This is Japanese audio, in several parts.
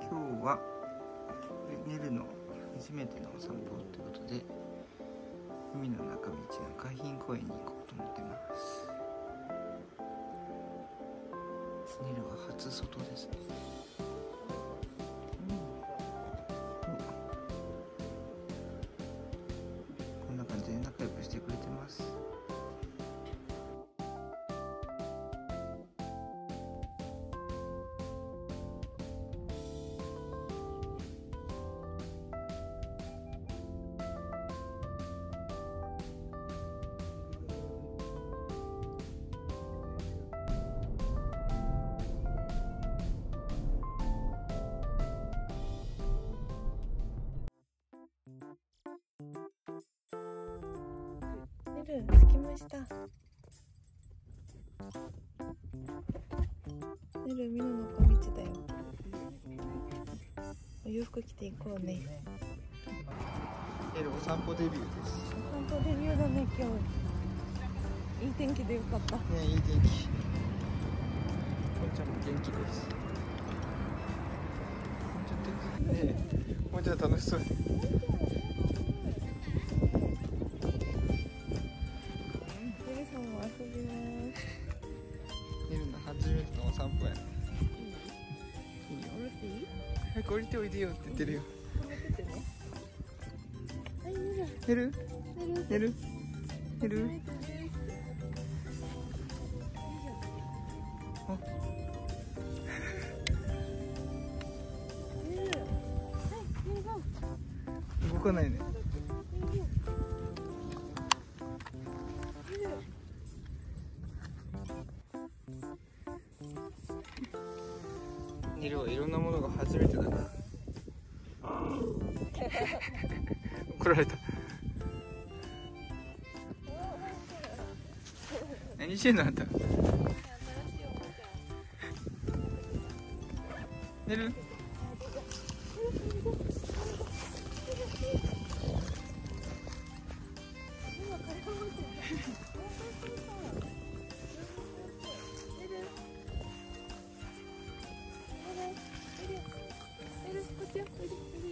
今日は寝るの初めてのお散歩ということで海の中道の海浜公園に行こうと思ってます。ネルは初外ですね。ねる着きました。ねる海の中道だよ。お洋服着ていこうね。ネルお散歩デビューです。本当デビューだね今日。いい天気でよかった。ねいい天気。こんちゃんも元気です。もうちょっと楽しそうておいでよって言ってるよ。寝る？寝る？寝る。動かないね。いろんなものが初めてだな 怒られた。何してんのあんた。寝る？あんち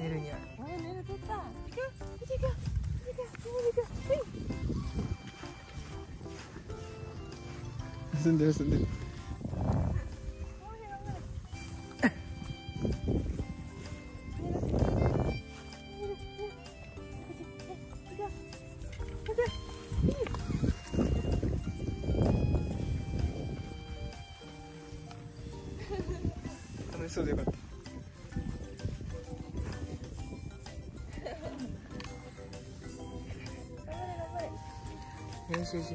寝るにゃあ、ねる取った。行く、行く、行く、行く、行く、はい。遊んでる遊んでる楽しそうでよかったよしよし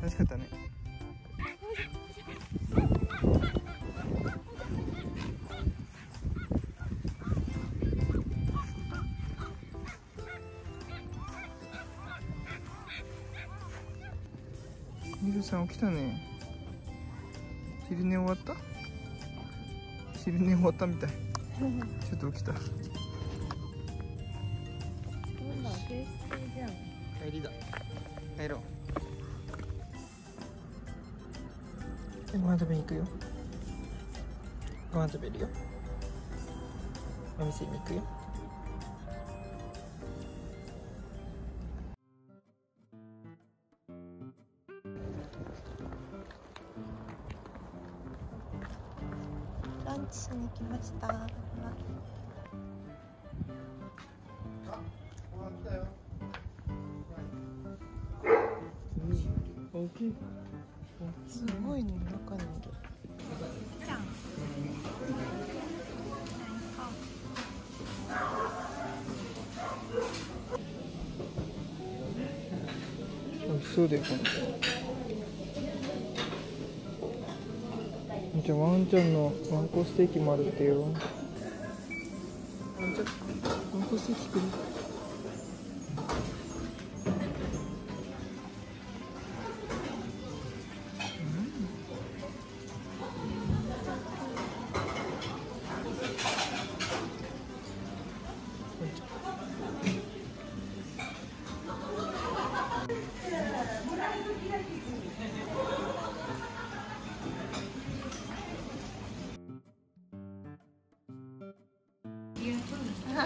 楽しかったね。水さん起きたね。昼寝終わった？昼寝終わったみたい。ちょっと起きた。帰りだ。帰ろうご飯食べに行くよ。ご飯食べるよ。お店に行くよ。ランチしに来ました。大きいすごいね。中にいる美味しそうだよこの。じゃワンちゃんのワンコステーキもあるってよワンちゃんワンコステーキくる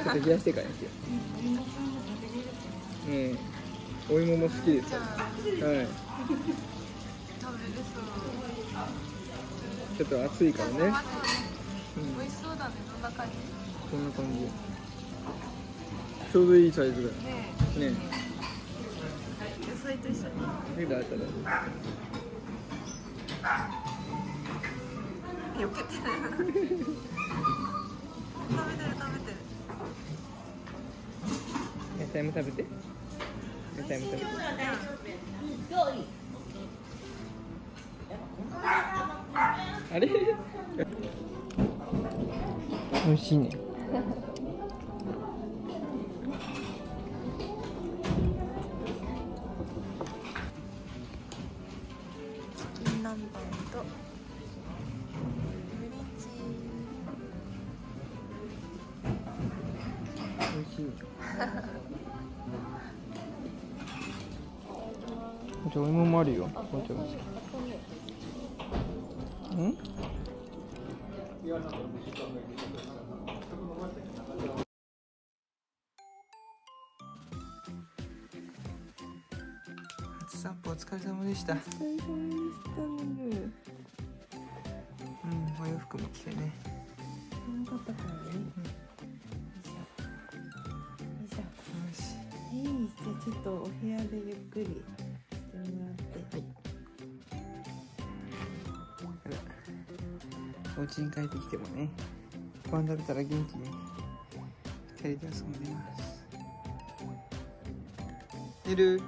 ちょっと冷やしてからにしよううん。お芋も好きですはい。ちょっと暑いからね。そううん。美味しそうだねどんな感じこんな感じ。ちょうどいいサイズだよ。ね。ね。野菜と一緒に。えだったらよけてる食べてる食べて。る野菜も食べて。野菜も食べてあれ？美味しいね。チキン南蛮と。ブリーチ美味しいじゃあお芋もあるよ。お茶が好きうん？初散歩お疲れ様でした。お疲れ様でした。ねうんお洋服も着てね。寒かったからね。よいしえいじゃあちょっとお部屋でゆっくりしてもらって。はい。お家に帰ってきてもね不安だったら元気に2人で遊んでます。寝る